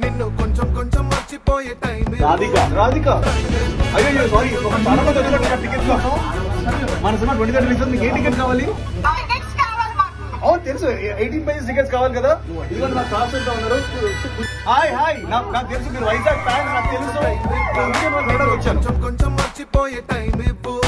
నిన్ను కొంచెం కొంచెం మర్చిపోయే టైం రాధిక రాధిక. అయ్యో సారీ చాలా మంది వచ్చినట్టు టికెట్ మన సినిమా ట్వంటీ థర్టీ రిలీజ్ మీకు ఏ టికెట్ కావాలి? అవును తెలుసు. ఎయిటీన్ పేజెస్ టికెట్స్ కావాలి కదా. ఇదిగోండి నా క్లాస్ వెళ్తా ఉన్నారు. Hi hi. నాకు నాకు తెలుసు మీరు వైజాగ్ ఫ్యాన్ నాకు తెలుసు. వచ్చాను. కొంచెం కొంచెం మర్చిపోయే టైం ఇప్పుడు